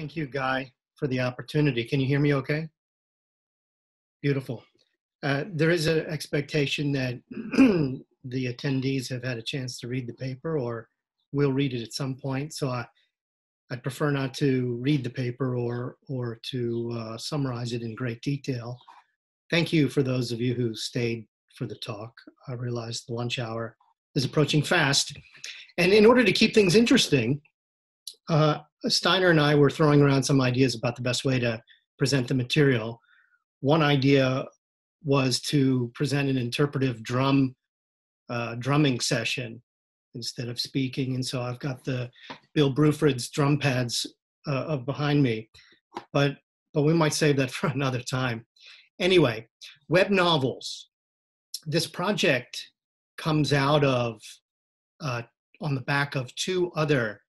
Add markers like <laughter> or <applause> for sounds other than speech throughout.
Thank you, Guy, for the opportunity. Can you hear me okay? Beautiful. Uh, there is an expectation that <clears throat> the attendees have had a chance to read the paper or will read it at some point. So I, I'd prefer not to read the paper or, or to uh, summarize it in great detail. Thank you for those of you who stayed for the talk. I realize the lunch hour is approaching fast. And in order to keep things interesting, uh, Steinar and I were throwing around some ideas about the best way to present the material. One idea was to present an interpretive drum uh, drumming session instead of speaking, and so I've got the Bill Bruford's drum pads uh, behind me, but but we might save that <laughs> for another time. Anyway, web novels. This project comes out of uh, on the back of two other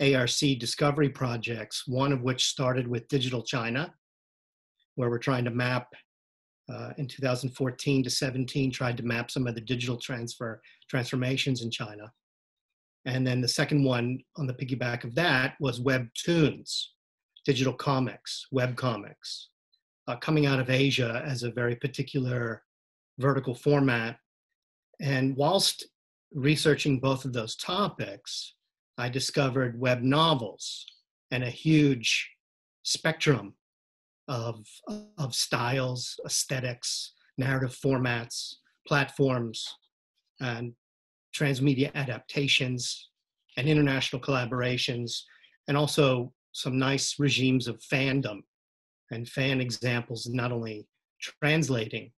ARC discovery projects, one of which started with Digital China, where we're trying to map uh, in 2014 to 17, tried to map some of the digital transfer transformations in China. And then the second one on the piggyback of that was Webtoons, digital comics, web comics, uh, coming out of Asia as a very particular vertical format. And whilst researching both of those topics, I discovered web novels and a huge spectrum of, of styles, aesthetics, narrative formats, platforms, and transmedia adaptations and international collaborations, and also some nice regimes of fandom and fan examples, not only translating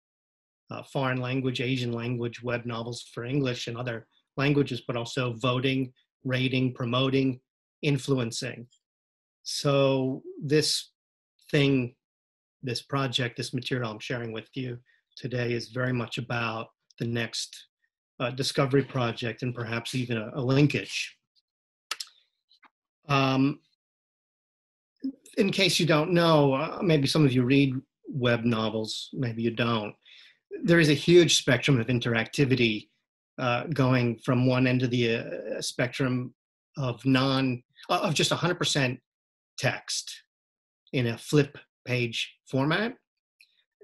uh, foreign language, Asian language web novels for English and other languages, but also voting rating, promoting, influencing. So this thing, this project, this material I'm sharing with you today is very much about the next uh, discovery project and perhaps even a, a linkage. Um, in case you don't know, uh, maybe some of you read web novels, maybe you don't. There is a huge spectrum of interactivity uh, going from one end of the uh, spectrum of non of just 100% text in a flip page format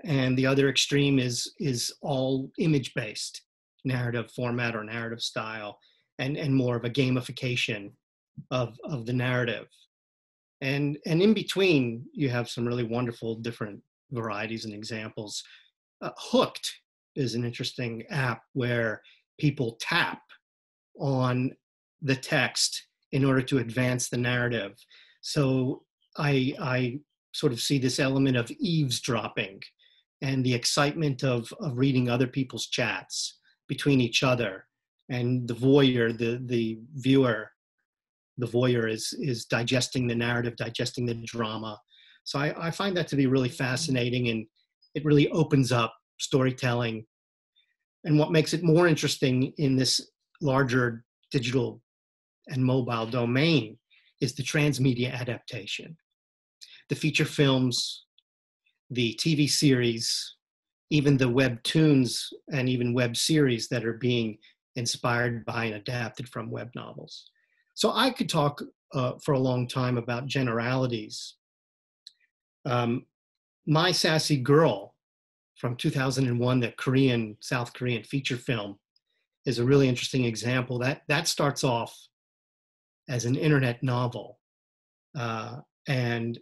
and the other extreme is is all image based narrative format or narrative style and and more of a gamification of of the narrative. And and in between you have some really wonderful different varieties and examples. Uh, hooked is an interesting app where people tap on the text in order to advance the narrative. So I, I sort of see this element of eavesdropping and the excitement of, of reading other people's chats between each other. And the voyeur, the, the viewer, the voyeur is, is digesting the narrative, digesting the drama. So I, I find that to be really fascinating and it really opens up storytelling and what makes it more interesting in this larger digital and mobile domain is the transmedia adaptation. The feature films, the TV series, even the webtoons and even web series that are being inspired by and adapted from web novels. So I could talk uh, for a long time about generalities. Um, My Sassy Girl from 2001, the Korean, South Korean feature film, is a really interesting example. That, that starts off as an internet novel. Uh, and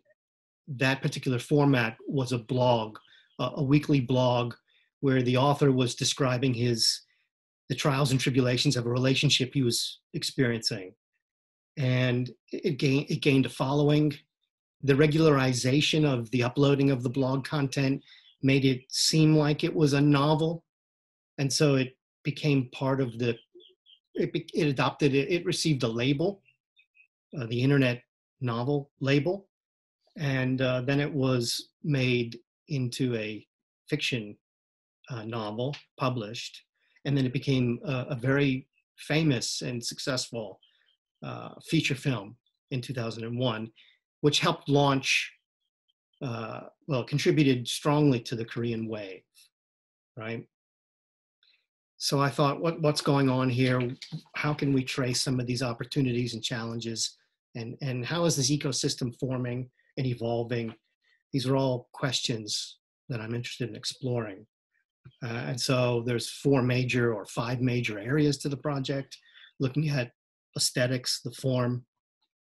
that particular format was a blog, a, a weekly blog, where the author was describing his the trials and tribulations of a relationship he was experiencing. And it gained, it gained a following. The regularization of the uploading of the blog content made it seem like it was a novel. And so it became part of the, it, it adopted it, it received a label, uh, the internet novel label. And uh, then it was made into a fiction uh, novel published. And then it became a, a very famous and successful uh, feature film in 2001, which helped launch uh, well, contributed strongly to the Korean wave, right? So I thought, what, what's going on here? How can we trace some of these opportunities and challenges? And and how is this ecosystem forming and evolving? These are all questions that i'm interested in exploring. Uh, and so there's four major or five major areas to the project. Looking at aesthetics the form.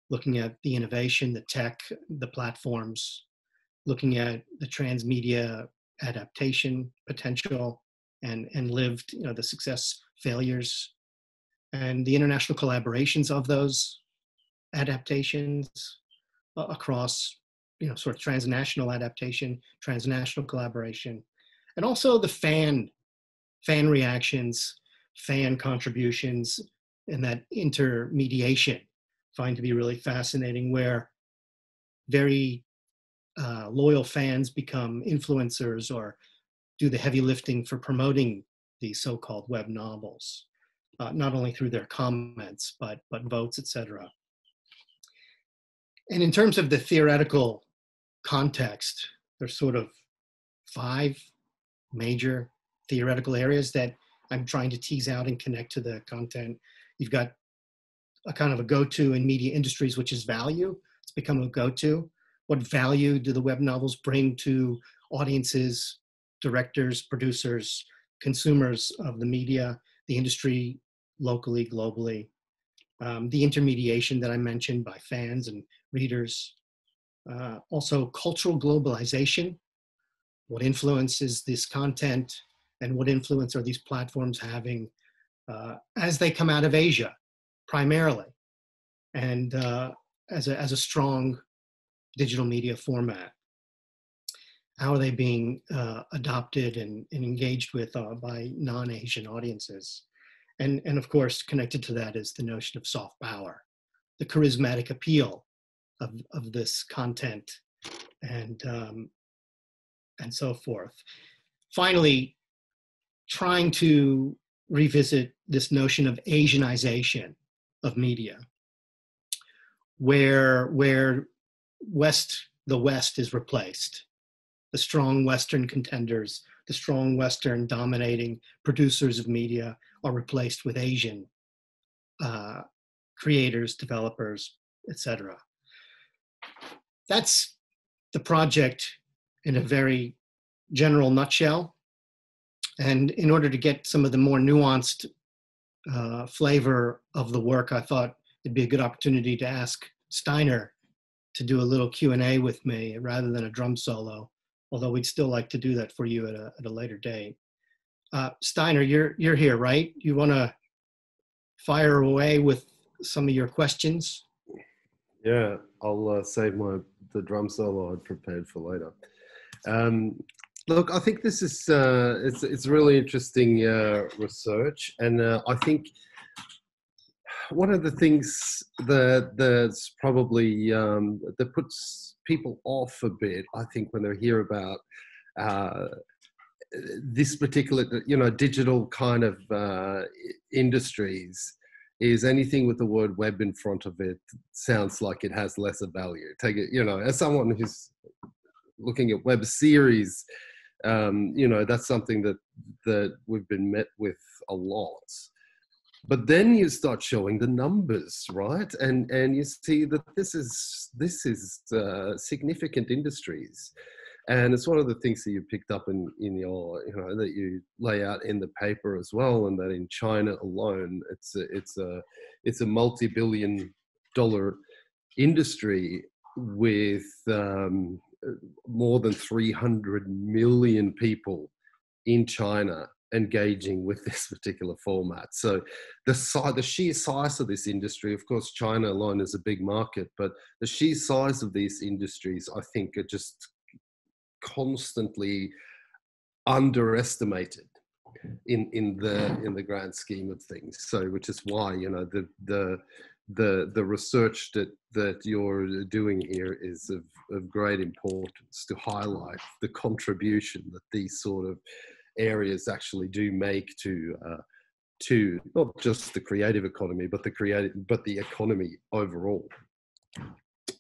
Looking at the innovation the tech the platforms looking at the transmedia adaptation potential and and lived you know the success failures and the international collaborations of those adaptations across you know sort of transnational adaptation transnational collaboration and also the fan fan reactions fan contributions and that intermediation find to be really fascinating where very uh, loyal fans become influencers or do the heavy lifting for promoting the so-called web novels, uh, not only through their comments but but votes, etc. And in terms of the theoretical context, there's sort of five major theoretical areas that I'm trying to tease out and connect to the content. You've got a kind of a go-to in media industries, which is value. It's become a go-to. What value do the web novels bring to audiences, directors, producers, consumers of the media, the industry, locally, globally? Um, the intermediation that I mentioned by fans and readers. Uh, also, cultural globalization. What influence is this content and what influence are these platforms having uh, as they come out of Asia, primarily, and uh, as, a, as a strong digital media format? How are they being uh, adopted and, and, engaged with uh, by non Asian audiences? And, and of course, connected to that is the notion of soft power, the charismatic appeal of, of this content, and, um, and so forth. Finally, trying to revisit this notion of Asianization of media, where, where West, the West is replaced. The strong Western contenders, the strong Western dominating producers of media are replaced with Asian uh, creators, developers, etc. That's the project in a very general nutshell. And in order to get some of the more nuanced uh, flavor of the work, I thought it'd be a good opportunity to ask Steinar to do a little Q&A with me rather than a drum solo, although we'd still like to do that for you at a, at a later date. Uh, Steinar, you're, you're here, right? You want to fire away with some of your questions? Yeah, I'll uh, save my the drum solo I'd prepared for later. Um, look, I think this is uh, it's it's really interesting uh, research, and uh, I think one of the things that that's probably um, that puts people off a bit, I think, when they hear about uh, this particular, you know, digital kind of uh, industries, is anything with the word web in front of it sounds like it has lesser value. Take it, you know, as someone who's looking at web series, um, you know, that's something that that we've been met with a lot but then you start showing the numbers right? And and you see that this is this is uh, significant industries. And it's one of the things that you picked up in in your you know that you lay out in the paper as well and that in china alone it's a, it's a it's a multi-billion dollar industry with um, more than 300 million people in china engaging with <laughs> this particular format. So the the sheer size of this industry, of course, China alone is a big market, but the sheer size of these industries, I think, are just constantly underestimated in in the in the grand scheme of things. So, which is why you know the the the the research that that you're doing here is of, of great importance to highlight the contribution that these sort of areas actually do make to uh, to not just the creative economy, but the creative, but the economy overall.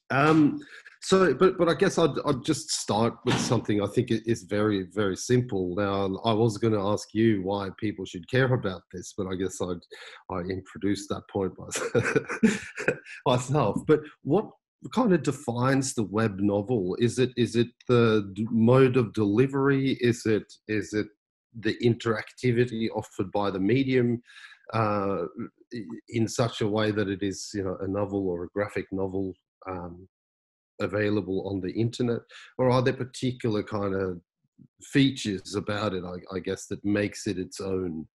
Um, So, but but I guess I'd, I'd just start with something I think is very very simple. Now, I was going to ask you why people should care about this, but I guess I'd I introduced that point <laughs> myself. But what kind of defines the web novel? Is it is it the mode of delivery? Is it is it the interactivity offered by the medium? Uh, in such a way that it is, you know, a novel or a graphic novel um, available on the internet, or are there particular kind of features about it? I, I, guess that makes it its own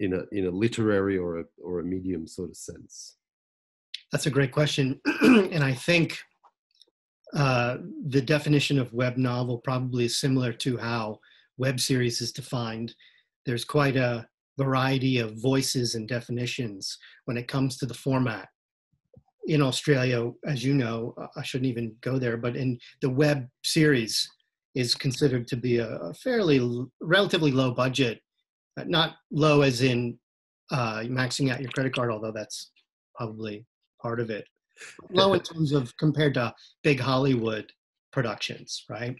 in a in a literary or a or a medium sort of sense. That's a great question, <clears throat> and I think uh, the definition of web novel probably is similar to how web series is defined. There's quite a variety of voices and definitions when it comes to the format in Australia, as you know, I shouldn't even go there, but in the web series is considered to be a, fairly relatively low budget, uh, not low as in uh, maxing out your credit card, although that's probably part of it. Low in <laughs> terms of compared to big Hollywood productions, right?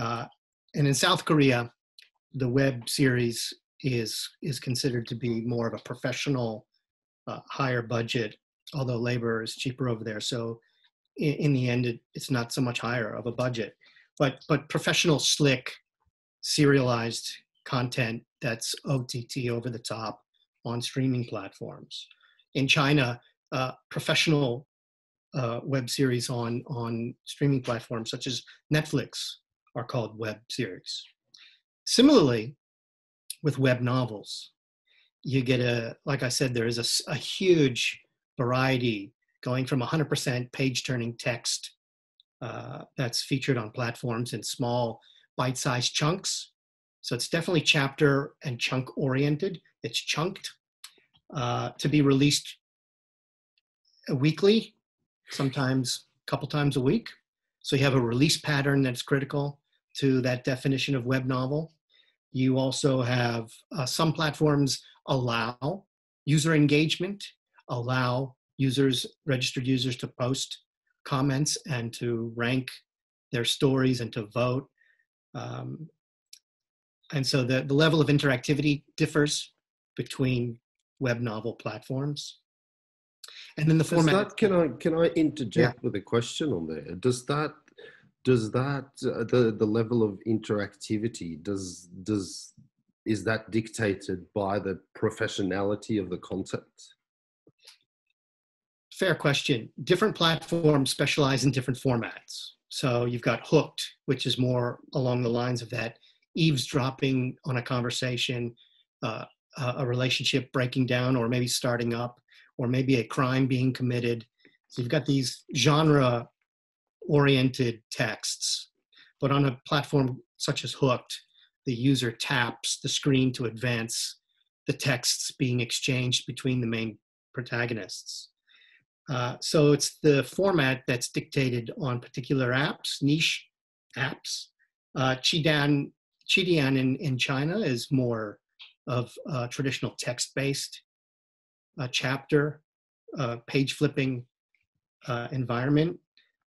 Uh, and in South Korea, the web series is is considered to be more of a professional, uh, higher budget although labor is cheaper over there. So in, in the end, it, it's not so much higher of a budget. But but professional, slick, serialized content that's OTT over the top on streaming platforms. In China, uh, professional uh, web series on on streaming platforms such as Netflix are called web series. Similarly, with web novels, you get a like I said, there is a, a huge variety going from 100% page turning text uh, that's featured on platforms in small bite sized chunks. So it's definitely chapter and chunk oriented. It's chunked uh, to be released weekly, sometimes a couple times a week. So you have a release pattern that's critical to that definition of web novel. You also have uh, some platforms allow user engagement allow users, registered users to post comments and to rank their stories and to vote. Um, and so the, the level of interactivity differs between web novel platforms. And then the does format. That, can I can I interject yeah. with a question on there? Does that does that uh, the the level of interactivity does does is that dictated by the professionality of the content? Fair question. Different platforms specialize in different formats. So you've got Hooked, which is more along the lines of that eavesdropping on a conversation, uh, a relationship breaking down, or maybe starting up, or maybe a crime being committed. So you've got these genre oriented texts. But on a platform such as Hooked, the user taps the screen to advance the texts being exchanged between the main protagonists. Uh, so it's the format that's dictated on particular apps, niche apps. Uh, Qidian, Qidian in, in China is more of a traditional text-based uh, chapter, uh, page flipping uh, environment.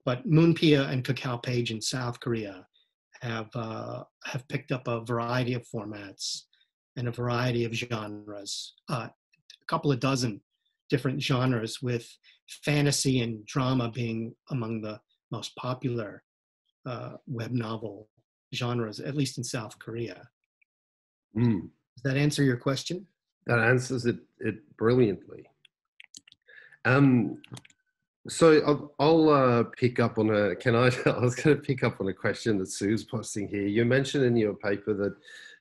But Munpia and Kakao Page in South Korea have, uh, have picked up a variety of formats and a variety of genres, uh, a couple of dozen different genres with fantasy and drama being among the most popular uh, web novel genres, at least in South Korea. Mm. Does that answer your question? That answers it, it brilliantly. Um, so I'll, I'll uh, pick up on a. Can I? <laughs> I was going to pick up on a question that Sue's posting here. You mentioned in your paper that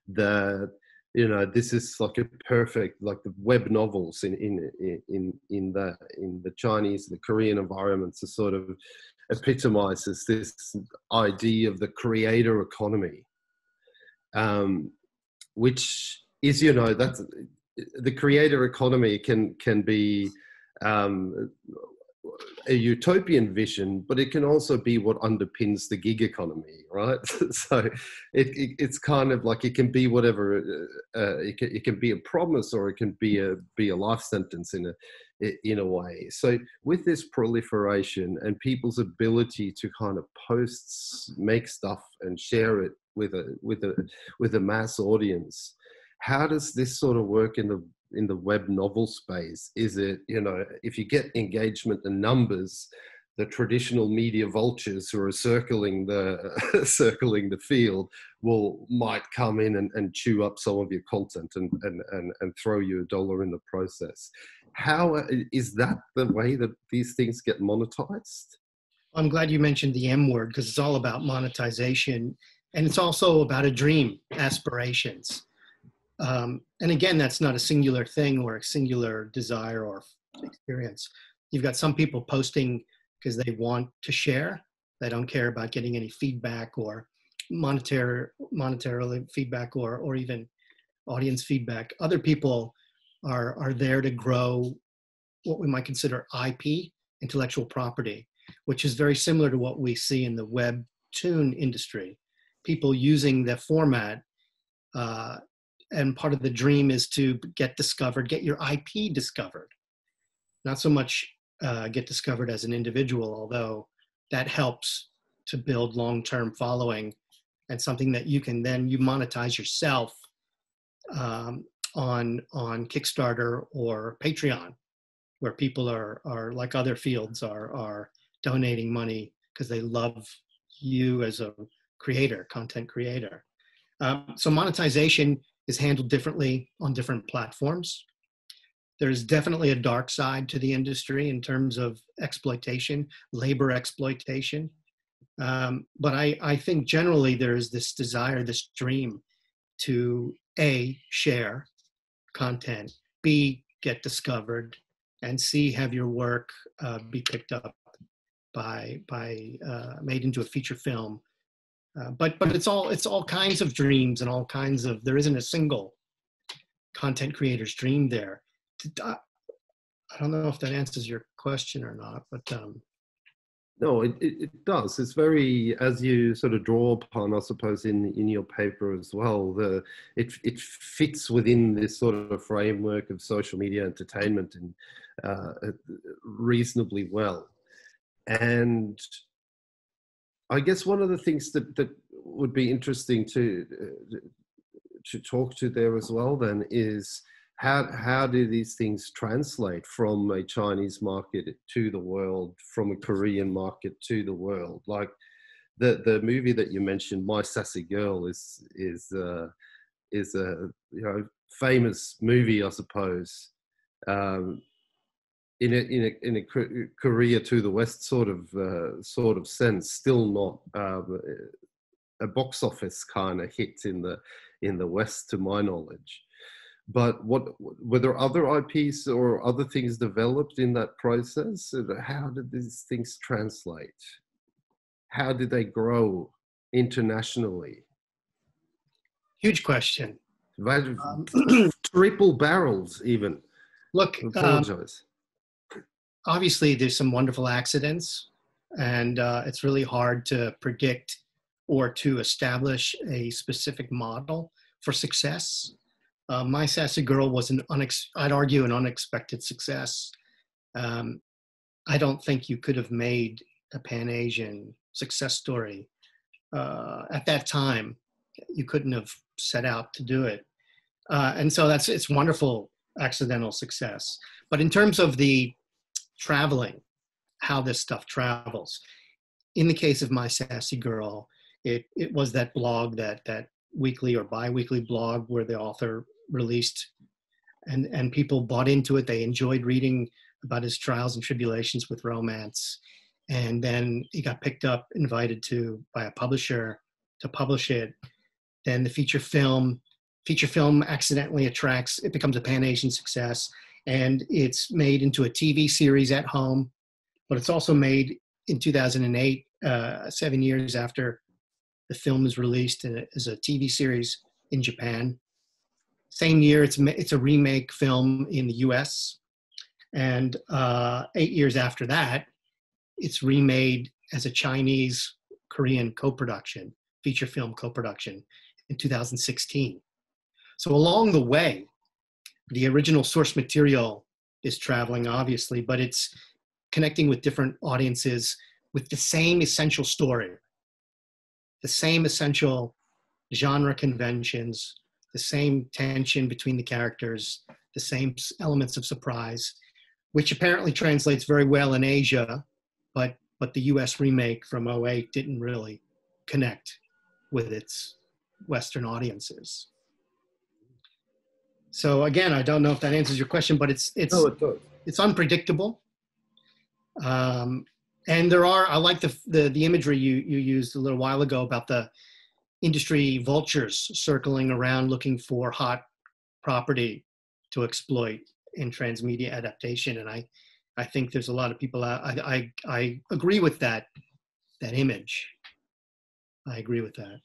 that you know this is like a perfect like the web novels in in in in the in the chinese the korean environments are sort of epitomizes this idea of the creator economy um which is you know that's the creator economy can can be um a utopian vision, but it can also be what underpins the gig economy, right? <laughs> so it, it, it's kind of like it can be whatever. Uh, uh, it, can, it can be a promise, or it can be a be a life sentence in a in a way. So with this proliferation and people's ability to kind of post, make stuff and share it with a with a with a mass audience, how does this sort of work in the in the web novel space? Is it you know if you get engagement and numbers, the traditional media vultures who are circling the <laughs> circling the field will might come in and, and chew up some of your content and, and, and, and throw you a dollar in the process. How uh, that the way that these things get monetized? I'm glad you mentioned the M word because it's all about monetization and it's also about a dream, aspirations. Um, and again, that's not a singular thing or a singular desire or experience. You've got some people posting because they want to share. They don't care about getting any feedback or monetary monetarily feedback or or even audience feedback. Other people are are there to grow what we might consider IP, intellectual property, which is very similar to what we see in the webtoon industry. People using the format, uh, and part of the dream is to get discovered, get your IP discovered. Not so much uh, get discovered as an individual, although that helps to build long-term following and something that you can then you monetize yourself um, on on Kickstarter or Patreon, where people are are like other fields are are donating money because they love you as a creator, content creator. Um, so monetization is handled differently on different platforms there's definitely a dark side to the industry in terms of exploitation, labor exploitation. Um, but I, I think generally there's this desire, this dream to A, share content, B, get discovered, and C, have your work uh, be picked up by, by uh, made into a feature film. Uh, but but it's all it's all kinds of dreams and all kinds of there isn't a single content creator's dream there I don't know if that answers your question or not, but um, no, it, it, it, does. It's very, as you sort of draw upon, I suppose, in in your paper as well. The it it fits within this sort of framework of social media entertainment and uh, reasonably well. And I guess one of the things that that would be interesting to uh, to talk to there as well then is how how do these things translate from a Chinese market to the world, from a Korean market to the world? Like the the movie that you mentioned, My Sassy Girl, is is uh, is a you know famous movie, I suppose. Um, in a, in a, in a Korea to the West sort of uh, sort of sense, still not um, a box office kind of hit in the in the West, to my knowledge but what were there other IPs or other things developed in that process? How did these things translate? How did they grow internationally? Huge question. Um, <clears throat> triple barrels, even. Look, I um, apologize. Um, obviously, there's some wonderful accidents, and uh, it's really hard to predict or to establish a specific model for success uh, My Sassy Girl was an unex- I'd argue an unexpected success. Um, I don't think you could have made a Pan Asian success story uh, at that time. You couldn't have set out to do it, uh, and so that's it's wonderful accidental success. But in terms of the traveling, how this stuff travels, in the case of My Sassy Girl, it it was that blog that that weekly or biweekly blog where the author released and and people bought into it. They enjoyed reading about his trials and tribulations with romance. And then he got picked up invited to by a publisher to publish it. Then the feature film feature film accidentally attracts it becomes a pan-asian success and it's made into a tv series at home but it's also made in 2008 uh, seven years after the film is released as a tv series in japan same year, it's it's a remake film in the U.S. And uh, eight years after that, it's remade as a Chinese Korean co-production, feature film co-production in 2016. So along the way, the original source material is traveling, obviously, but it's connecting with different audiences with the same essential story, the same essential genre conventions, the same tension between the characters, the same elements of surprise, which apparently translates very well in Asia, but but the US remake from 08 didn't really connect with its Western audiences. So again, I don't know if that answers your question, but it's it's No, it it's unpredictable. Um, and there are I like the, the the imagery you you used a little while ago about the industry vultures circling around looking for hot property to exploit in transmedia adaptation. And I I think there's a lot of people out, I I I agree with that that image. I agree with that.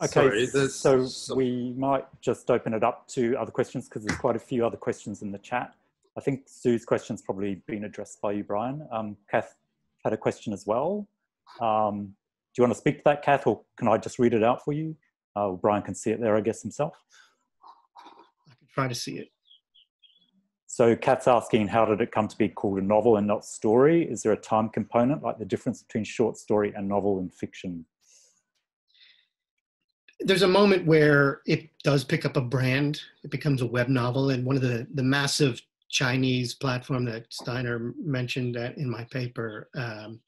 Okay, Sorry, so some- we might just open it up to other questions because there's quite a few other questions in the chat. I think Sue's question's probably been addressed by you, Brian. Um, Kath had a question as well. Um, do you want to speak to that, Kath, or can I just read it out for you? Uh, Brian can see it there, I guess, himself. I can try to see it. So Kat's asking, how did it come to be called a novel and not story? Is there a time component, like the difference between short story and novel and fiction? There's a moment where it does pick up a brand. It becomes a web novel, and one of the the massive Chinese platform that Steinar mentioned that in my paper. Um,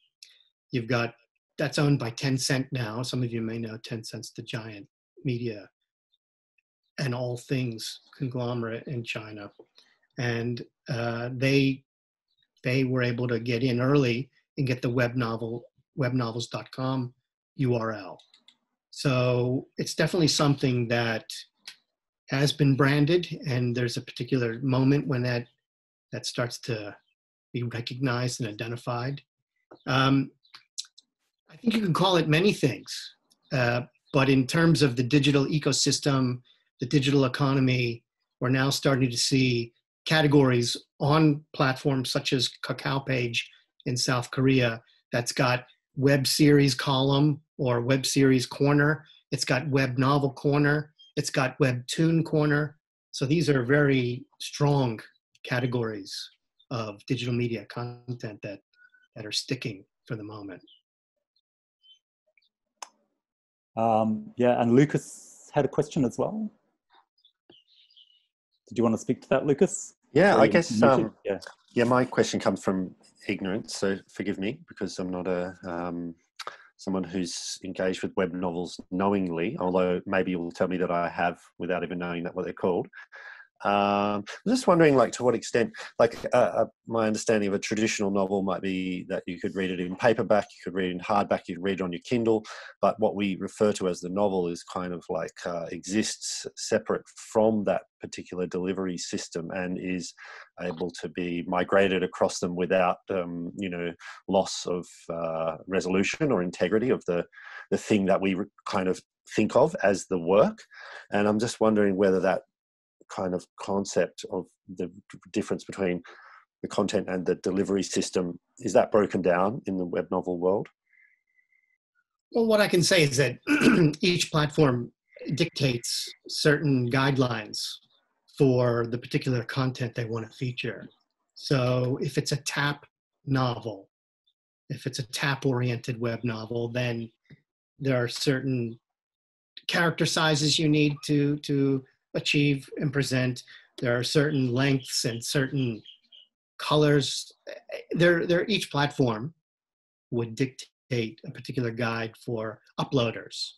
you've got that's owned by Tencent now. Some of you may know Tencent's the giant media and all things conglomerate in China, and uh, they they were able to get in early and get the web novel webnovels.com URL. So it's definitely something that has been branded, and there's a particular moment when that that starts to be recognized and identified. Um, I think you can call it many things, uh, but in terms of the digital ecosystem, the digital economy, we're now starting to see categories on platforms such as Kakao Page in South Korea that's got web series column or web series corner. It's got web novel corner. It's got webtoon corner. So these are very strong categories of digital media content that, that are sticking for the moment. Um, yeah, and Lucas had a question as well. Did you want to speak to that, Lucas? Yeah, Sorry, I guess. Um, yeah. yeah, my question comes from ignorance, so forgive me because I'm not a um, someone who's engaged with web novels knowingly. Although maybe you'll tell me that I have without even knowing that what they're called. Um, I'm just wondering, like, to what extent, like, uh, uh, my understanding of a traditional novel might be that you could read it in paperback, you could read it in hardback, you could read it on your Kindle, but what we refer to as the novel is kind of like uh, exists separate from that particular delivery system and is able to be migrated across them without, um, you know, loss of uh, resolution or integrity of the the thing that we re- kind of think of as the work. And I'm just wondering whether that kind of concept of the difference between the content and the delivery system is that broken down in the web novel world Well, what I can say is that <clears throat> each platform dictates certain guidelines for the particular content they want to feature. So if it's a tap novel, if it's a tap oriented web novel, then there are certain character sizes you need to, to achieve and present. There are certain lengths and certain colors. There, there each platform would dictate a particular guide for uploaders.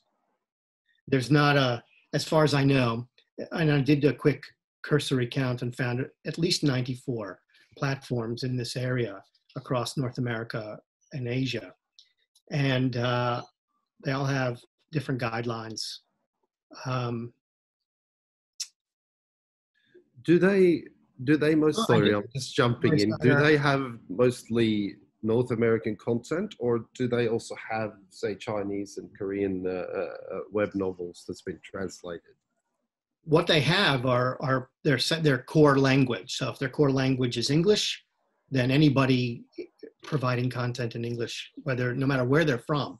There's not a, as far as I know, and I did a quick cursory count and found at least 94 platforms in this area across North America and Asia. And uh, they all have different guidelines. Um, Do they? Do they most? Oh, sorry, I'm just jumping in. Do they have mostly North American content, or do they also have, say, Chinese and Korean uh, uh, uh, web novels that's been translated? what they have are, are their, their core language. So if their core language is English, then anybody providing content in English, whether no matter where they're from,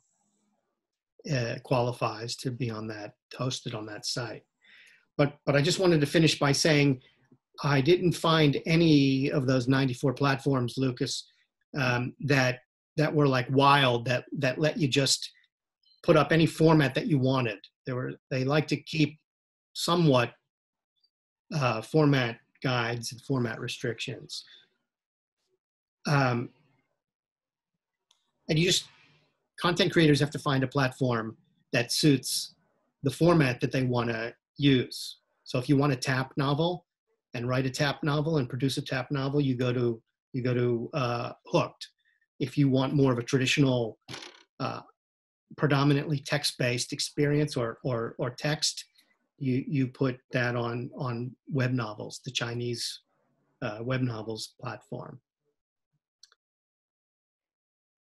uh, qualifies to be on that hosted on that site. But but I just wanted to finish by saying I didn't find any of those 94 platforms, Lucas, um, that that were like wild that that let you just put up any format that you wanted. They were they like to keep somewhat uh, format guides and format restrictions. Um, and you just content creators have to find a platform that suits the format that they want to use. So if you want a tap novel and write a tap novel and produce a tap novel, you go to you go to uh, Hooked. If you want more of a traditional, uh, predominantly text-based experience or or or text, you you put that on on web novels, the Chinese uh, web novels platform.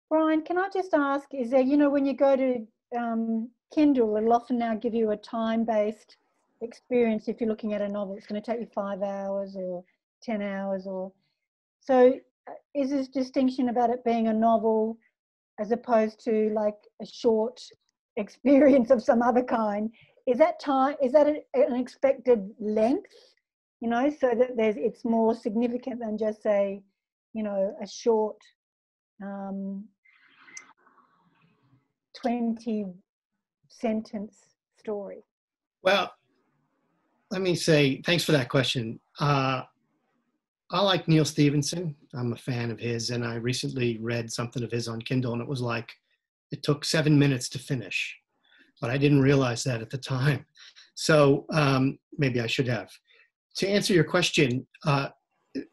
Brian, can I just ask, is there, you know, when you go to um, Kindle, it'll often now give you a time-based experience if you're looking at a novel. It's going to take you five hours or 10 hours or... So uh, is this distinction about it being a novel as opposed to like a short <laughs> experience of some other kind? Is that time, is that an expected length, you know, so that there's, it's more significant than just say, you know, a short um, 20 sentence story? Well, let me say thanks for that question. Uh, I like Neal Stephenson. I'm a fan of his, and I recently read something of his on Kindle, and it was like it took seven minutes to finish, but I didn't realize that at the time. <laughs> So um, maybe I should have. To answer your question, uh,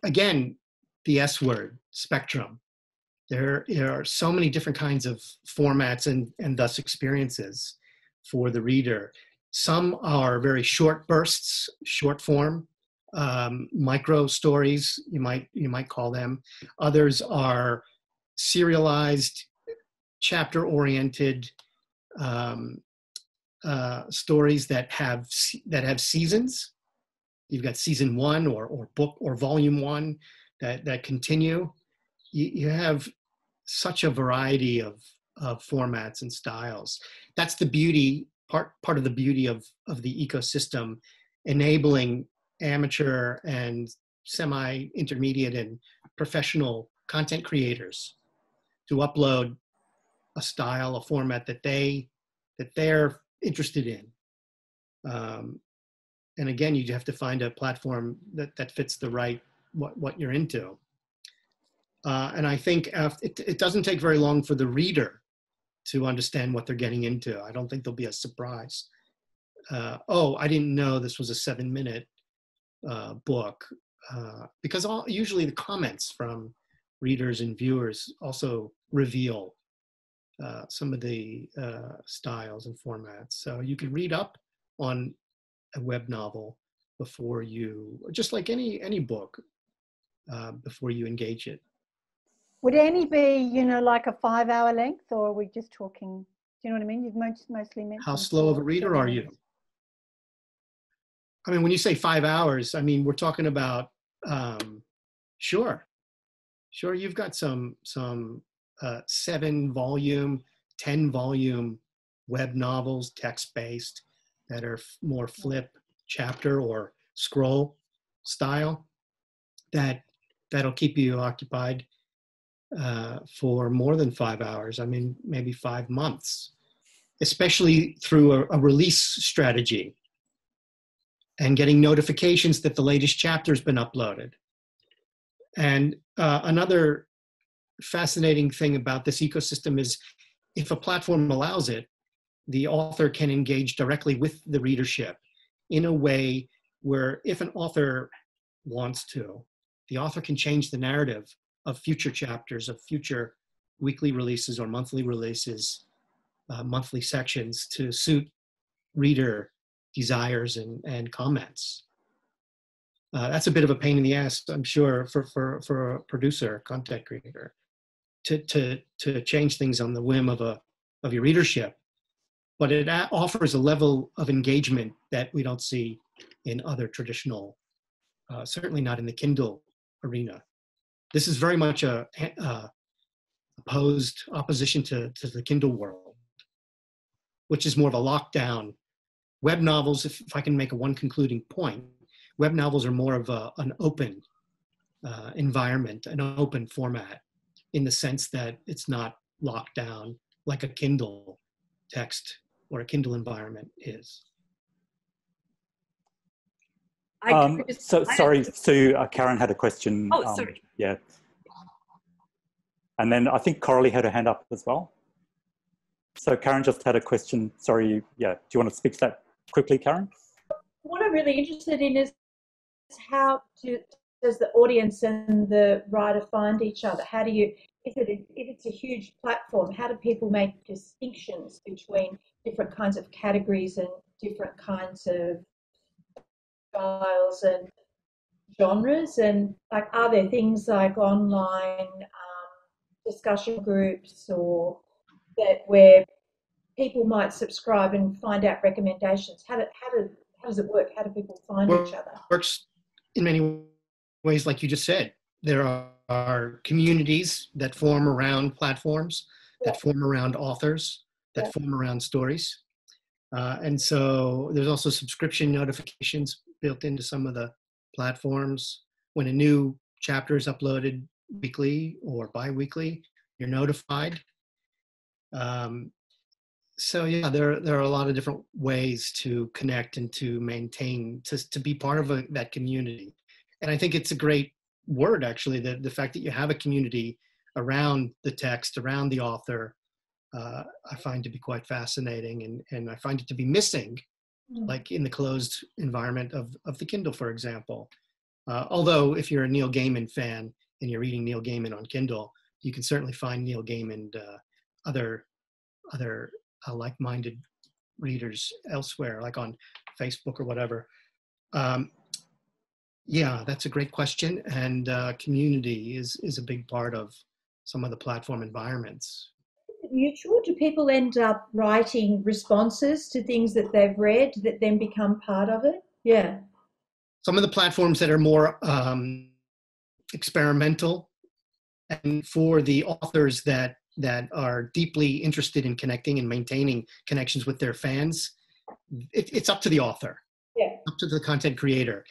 again, the S word, spectrum. There, there are so many different kinds of formats and, and thus experiences for the reader. Some are very short bursts, short form, um, micro stories, you might, you might call them. Others are serialized, chapter oriented um, uh, stories that have, that have seasons. You've got season one or, or book or volume one that, that continue you, you have such a variety of, of formats and styles. That's the beauty, part, part of the beauty of, of the ecosystem, enabling amateur and semi-intermediate and professional content creators to upload a style, a format that they that they're interested in. Um, and again, you have to find a platform that, that fits the right what, what you're into. Uh, and I think it, it doesn't take very long for the reader to understand what they're getting into. I don't think there'll be a surprise. Uh, oh, I didn't know this was a seven minute uh, book. Uh, because all, usually the comments from readers and viewers also reveal uh, some of the uh, styles and formats. So you can read up on a web novel before you, just like any, any book, before you engage it. Would any be, you know, like a five hour length or are we just talking, do you know what I mean? You've most, mostly mentioned. How slow of a reader are you? I mean, when you say five hours, I mean, we're talking about, um, sure, sure, you've got some, some uh, seven volume, 10 volume web novels, text based, that are more flip chapter or scroll style that that'll keep you occupied uh, for more than five hours. I mean, maybe five months, especially through a, a release strategy and getting notifications that the latest chapter has been uploaded. And uh, another fascinating thing about this ecosystem is if a platform allows it, the author can engage directly with the readership in a way where if an author wants to, the author can change the narrative of future chapters, of future weekly releases or monthly releases, uh, monthly sections to suit reader desires and, and comments. Uh, that's a bit of a pain in the ass, I'm sure, for, for, for a producer, content creator, to, to, to change things on the whim of, a, of your readership. But it offers a level of engagement that we don't see in other traditional, uh, certainly not in the Kindle arena this is very much a, a opposed opposition to, to the Kindle world, which is more of a lockdown. Web novels, if, if I can make a one concluding point, web novels are more of a, an open uh, environment, an open format, in the sense that it's not locked down like a Kindle text or a Kindle environment is. I Um, just- so I- sorry, Sue. Uh, Karen had a question. Oh, um, sorry. Yeah. And then I think Coralie had her hand up as well. So Karen just had a question. Sorry. Yeah. Do you want to speak to that quickly, Karen? what I'm really interested in is how to, does the audience and the writer find each other? How do you, if, it, if it's a huge platform, how do people make distinctions between different kinds of categories and different kinds of styles and genres? And like, are there things like online um, discussion groups or that where people might subscribe and find out recommendations? How do, how do, how does it work? How do people find each other? works in many ways, like you just said. There are, are communities that form around platforms, that form around authors, that Yeah. form around stories. Uh, and so there's also subscription notifications built into some of the platforms. When a new chapter is uploaded weekly or bi-weekly, you're notified. Um, so yeah, there there are a lot of different ways to connect and to maintain to to be part of a, that community, and I think it's a great word actually. The the fact that you have a community around the text, around the author, uh, I find to be quite fascinating, and and I find it to be missing, Mm. like in the closed environment of of the Kindle, for example. Uh, although if you're a Neil Gaiman fan and you're reading Neil Gaiman on Kindle, you can certainly find Neil Gaiman uh, other other uh, like-minded readers elsewhere, like on Facebook or whatever. Um, yeah, that's a great question, and uh, community is is a big part of some of the platform environments. Mutual? Do people end up writing responses to things that they've read that then become part of it? Yeah. Some of the platforms that are more um, experimental, and for the authors that that are deeply interested in connecting and maintaining connections with their fans, it, it's up to the author. Yeah. up to the content creator.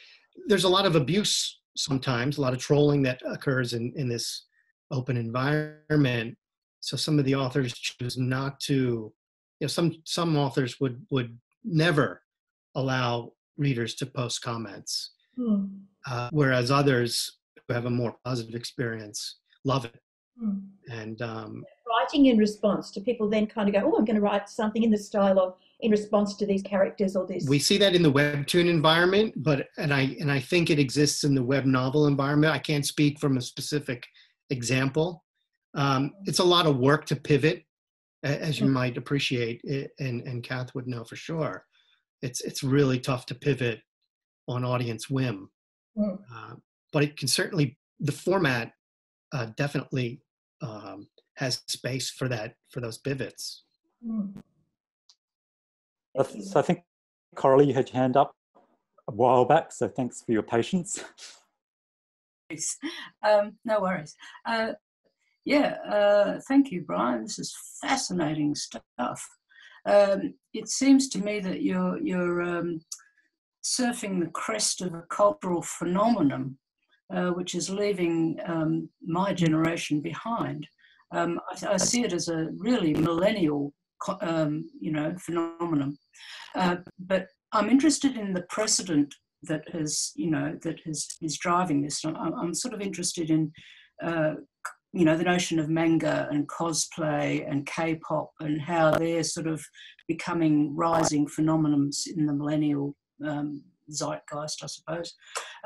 There's a lot of abuse sometimes, a lot of trolling that occurs in, in this open environment. So some of the authors choose not to, you know, some some authors would would never allow readers to post comments, Hmm. uh, whereas others who have a more positive experience love it. Hmm. And um, Writing in response, to people then kind of go, oh, I'm going to write something in the style of in response to these characters or this? we see that in the webtoon environment but and i and i think it exists in the web novel environment i can't speak from a specific example um, it's a lot of work to pivot as you might appreciate and and kath would know for sure it's it's really tough to pivot on audience whim Mm. uh, but it can certainly the format uh, definitely um, has space for that for those pivots. Uh, So I think Coralie, you had your hand up a while back. So thanks for your patience. Um, no worries. Uh, yeah, uh, thank you, Brian. This is fascinating stuff. Um, it seems to me that you're you're um, surfing the crest of a cultural phenomenon, uh, which is leaving um, my generation behind. Um, I, I see it as a really millennial, um, you know, phenomenon. Uh, but I'm interested in the precedent that has, you know, that has is driving this. I'm, I'm sort of interested in, uh, you know, the notion of manga and cosplay and K-pop and how they're sort of becoming rising phenomenons in the millennial um, zeitgeist, I suppose.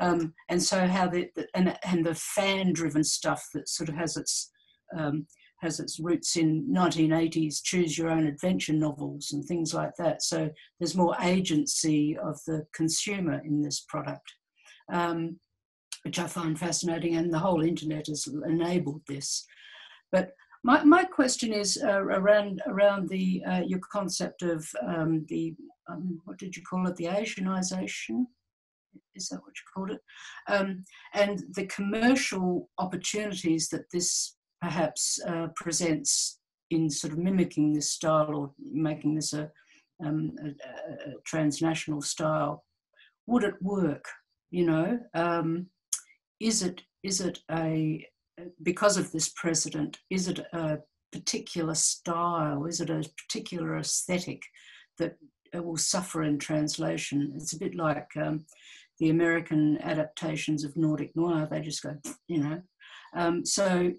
Um, and so how the, the and and the fan-driven stuff that sort of has its um, has its roots in 1980s choose your own adventure novels and things like that. So there's more agency of the consumer in this product, um, which I find fascinating, and the whole internet has enabled this. But my, my question is uh, around around the uh, your concept of um, the um, what did you call it? The Asianization? Is that what you called it? Um, and the commercial opportunities that this perhaps uh, presents in sort of mimicking this style or making this a, um, a, a, transnational style. Would it work you know, um, is it is it a because of this president Is it a particular style? Is it a particular aesthetic that will suffer in translation? It's a bit like um, the American adaptations of Nordic noir. They just go, you know. Um, so,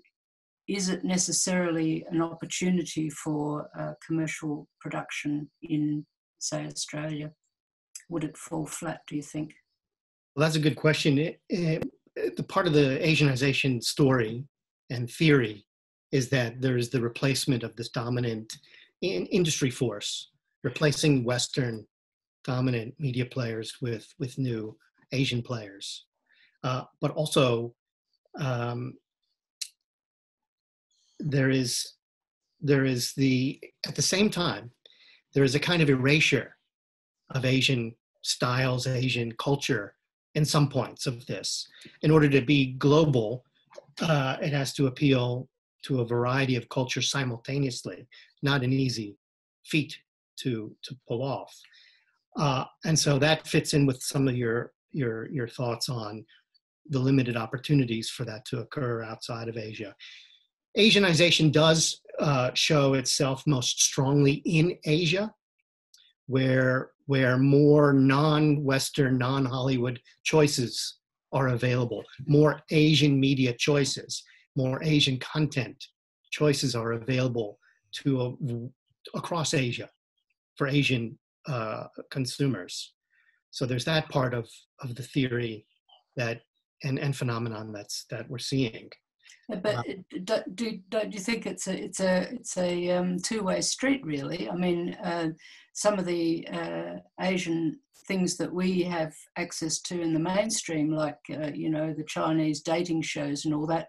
is it necessarily an opportunity for uh, commercial production in, say, Australia? Would it fall flat? Do you think? Well, that's a good question. The part of the Asianization story and theory is that there is the replacement of this dominant in industry force, replacing Western dominant media players with with new Asian players, uh, but also um, there is there is the at the same time there is a kind of erasure of Asian styles, Asian culture in some points of this. In order to be global, uh, it has to appeal to a variety of cultures simultaneously. Not an easy feat to to pull off. Uh, and so that fits in with some of your your your thoughts on the limited opportunities for that to occur outside of Asia. Asianization does uh, show itself most strongly in Asia, where where more non-Western, non-Hollywood choices are available, more Asian media choices, more Asian content choices are available to uh, across Asia for Asian uh, consumers. So there's that part of of the theory that and and phenomenon that's that we're seeing. But do, do, don't you think it's a it's a it's a um, two way street really? I mean, uh, some of the uh, Asian things that we have access to in the mainstream, like uh, you know the Chinese dating shows and all that,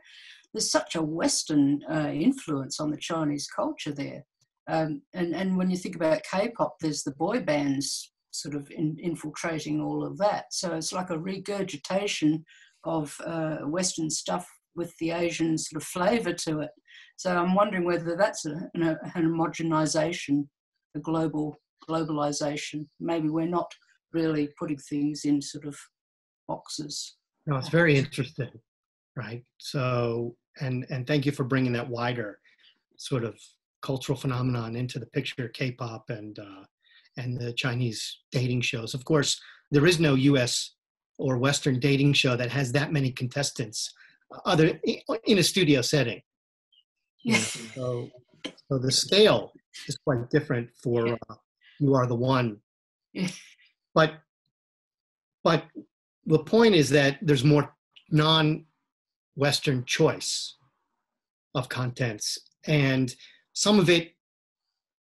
there's such a Western uh, influence on the Chinese culture there. Um, and and when you think about K-pop, there's the boy bands sort of in, infiltrating all of that. So it's like a regurgitation of uh, Western stuff with the Asian sort of flavour to it. So I'm wondering whether that's a, an, homogenization, a global globalization. Maybe we're not really putting things in sort of boxes. No, it's very interesting, right? So, and and thank you for bringing that wider sort of cultural phenomenon into the picture, K-pop and uh, and the Chinese dating shows. Of course, there is no U.S. or Western dating show that has that many contestants, other in a studio setting. Yes. So, so the scale is quite different for uh, you are the one. but but the point is that there's more non-Western choice of contents, and some of it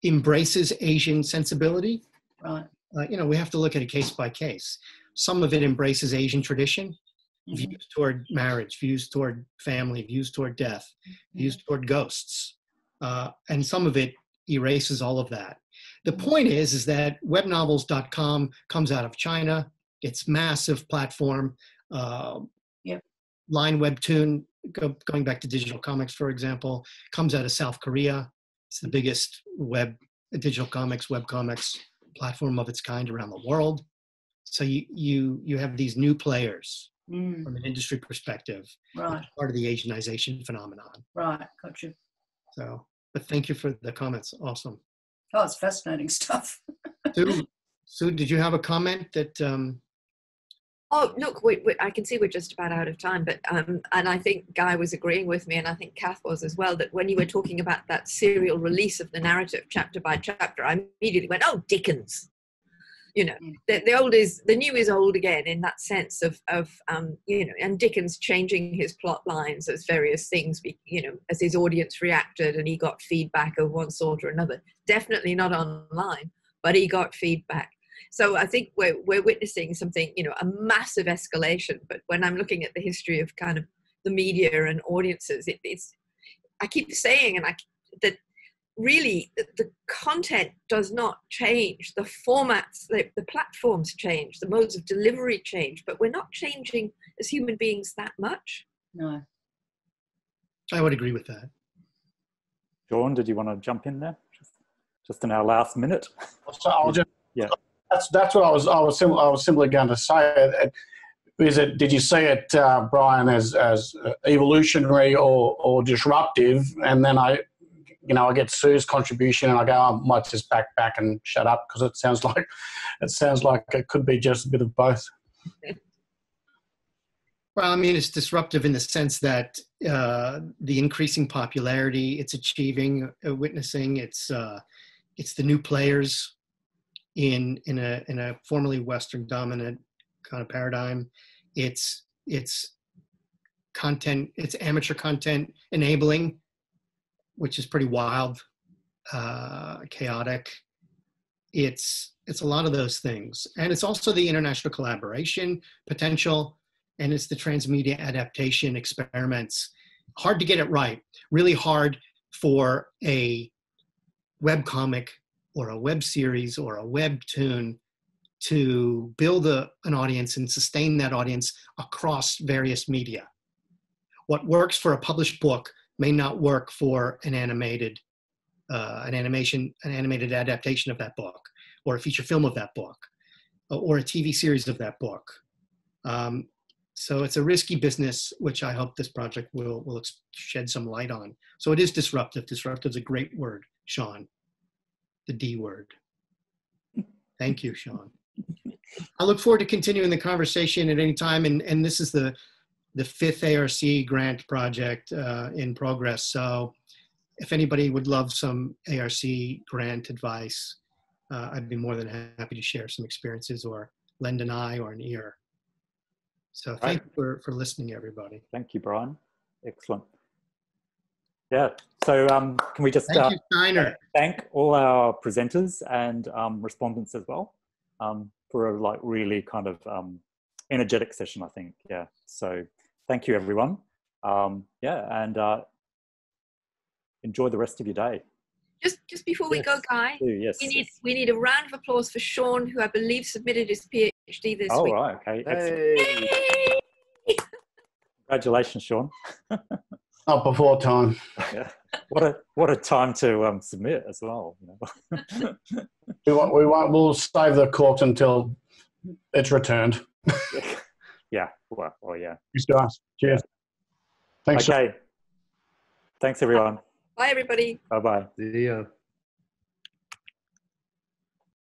embraces Asian sensibility. Right. Uh, you know, we have to look at it case by case. Some of it embraces Asian tradition, mm-hmm. views toward marriage, views toward family, views toward death, mm-hmm. views toward ghosts, uh, and some of it erases all of that. The mm-hmm. point is, is that webnovels.com comes out of China. It's massive platform. Uh, yep. Line Webtoon, go, going back to digital comics, for example, comes out of South Korea. It's the biggest web digital comics, web comics platform of its kind around the world. So you you you have these new players mm. from an industry perspective, right? Part of the Asianization phenomenon, right? gotcha. So, but thank you for the comments. Awesome. Oh, it's fascinating <laughs> stuff. Sue, Sue, did you have a comment that? Um... Oh, look, we, we, I can see we're just about out of time, but um, and I think Guy was agreeing with me, and I think Kath was as well. That when you were talking about that serial release of the narrative, chapter by chapter, I immediately went, "Oh, Dickens!" You know mm. the, the old is the new is old again in that sense of of um, you know and dickens changing his plot lines as various things you know as his audience reacted and he got feedback of one sort or another definitely not online but he got feedback so i think we're, we're witnessing something you know a massive escalation but when i'm looking at the history of kind of the media and audiences it, it's i keep saying and i that really the content does not change. The formats the, the, platforms change. The modes of delivery change. But we're not changing as human beings that much. No. I would agree with that. John did you want to jump in there? Just, just in our last minute? So i'll just yeah. That's that's what i was i was, sim- I was simply going to say is it? Did you see it, uh, Brian, as as evolutionary or or disruptive? And then I, you know, I get Sue's contribution, and I go, I might just back back and shut up because it sounds <laughs> like it sounds like it could be just a bit of both. Well, I mean, it's disruptive in the sense that uh, the increasing popularity it's achieving, uh, witnessing, it's uh, it's the new players in in a in a formerly Western dominant kind of paradigm. It's it's content, it's amateur content enabling, which is pretty wild, uh, chaotic. It's it's a lot of those things, and it's also the international collaboration potential and it's the transmedia adaptation experiments. Hard to get it right, really hard for a web comic or a web series or a webtoon to build a, an audience and sustain that audience across various media. What works for a published book may not work for an animated, uh, an animation, an animated adaptation of that book, or a feature film of that book, or a TV series of that book. Um, so it's a risky business, which I hope this project will, will shed some light on. So it is disruptive. Disruptive is a great word, Sean. The D word. Thank you, Sean. I look forward to continuing the conversation at any time. And, and this is the, the fifth ARC grant project uh, in progress. So if anybody would love some ARC grant advice, uh, I'd be more than happy to share some experiences or lend an eye or an ear. So thank right. you for, for listening, everybody. Thank you, Brian. Excellent. Yeah, so um, can we just thank, uh, you, thank all our presenters and um, respondents as well um, for a like really kind of um, energetic session, I think. Yeah, so thank you, everyone. Um, yeah, and uh, enjoy the rest of your day. Just just before we yes. go, Guy, yes. we need we need a round of applause for Sean, who I believe submitted his PhD this oh, week. Oh right, okay, hey. Congratulations, Sean. Not before time. Yeah. What a what a time to um, submit as well. You know? we want we want we'll save the corks until it's returned. <laughs> yeah. Well, well yeah. Thanks, guys. Cheers. Thanks. Okay. Thanks, everyone. Bye, everybody. Bye bye. See ya.